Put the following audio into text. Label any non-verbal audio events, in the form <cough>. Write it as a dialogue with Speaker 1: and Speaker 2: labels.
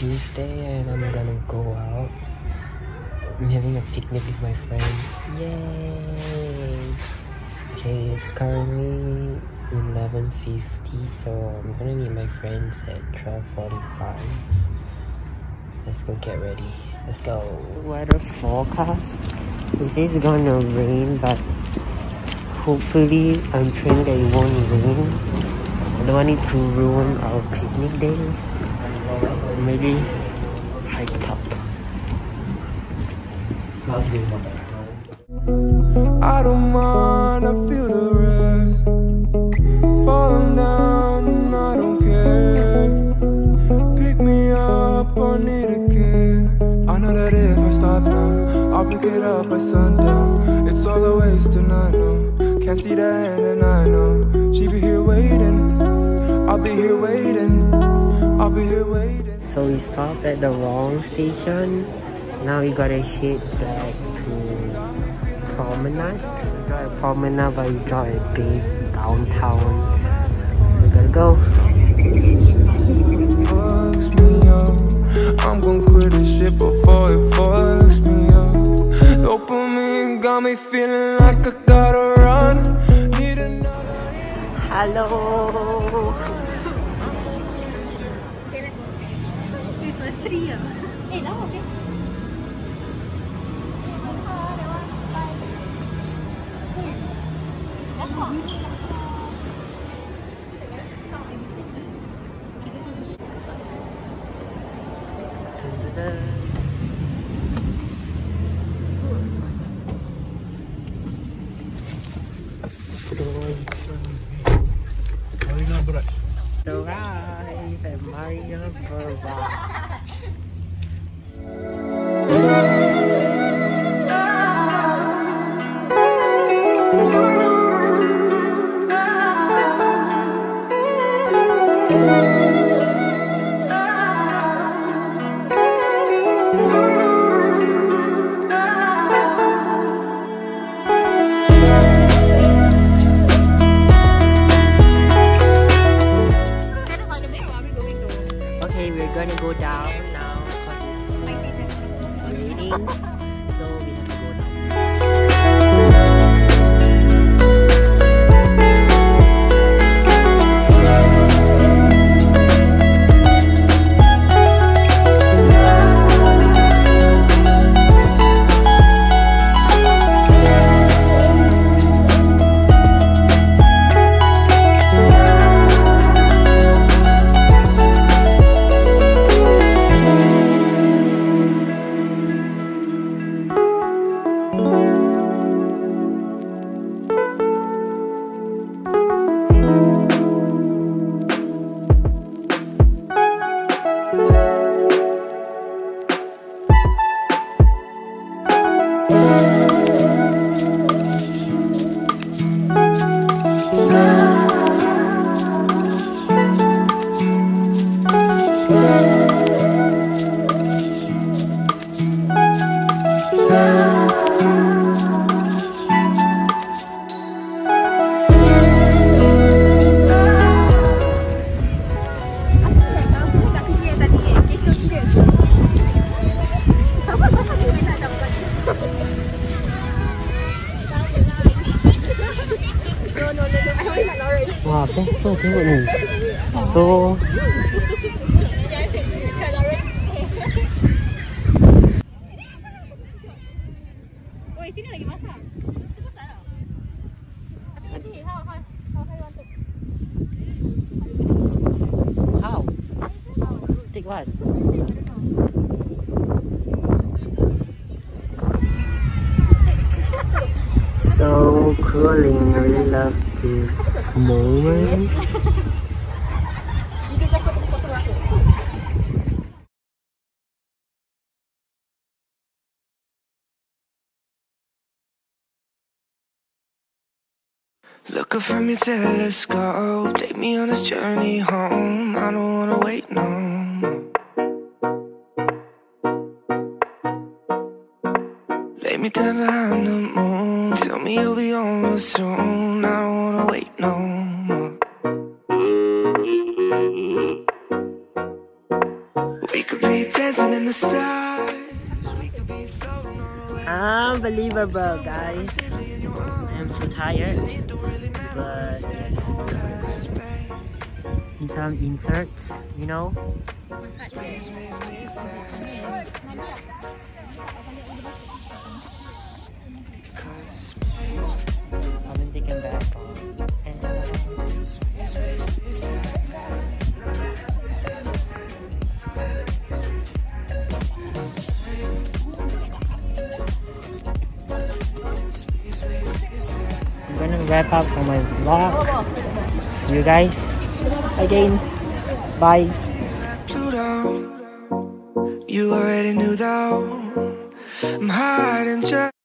Speaker 1: Tuesday and I'm gonna go out. I'm having a picnic with my friends. Yay! Okay, it's currently 11.50 so I'm gonna meet my friends at 12.45. Let's go get ready. Let's go. Weather forecast. It's gonna rain but hopefully I'm praying that it won't rain. I don't want it to ruin our picnic day. Maybe hike up.
Speaker 2: I don't I feel the rest. Falling down, I don't care. Pick me up, I need a care. I know that if I stop now, I'll pick it up by sundown. It's all a waste, and I know. Can't see the end, and I know. She be here waiting. I'll be here waiting. I'll be here waiting.
Speaker 1: So we stopped at the wrong station. Now we gotta head back to Promenade. We got a promenade but we got a big downtown. We gotta go.
Speaker 2: fucks me up. I'm gon' quit this shit before it fucks me up. Dopamine got me feeling like I gotta run. Need another.
Speaker 1: Hello.
Speaker 3: Christmas tree ah. Eh,
Speaker 1: Arrive at Bros. Ah. It's Wah, best
Speaker 3: Tapi ini, how?
Speaker 1: Take what? So cooling, I really love this moment. <laughs>
Speaker 4: Look up from your telescope, take me on this journey home. I don't wanna wait no more. Lay me down behind the moon, tell me you'll be on soon. I
Speaker 1: Unbelievable, guys. I am so tired. But some inserts, you know. Haven't taken back. And uh, wrap up for my vlog. See you guys again. Bye.
Speaker 4: You already knew though. I'm hiding just.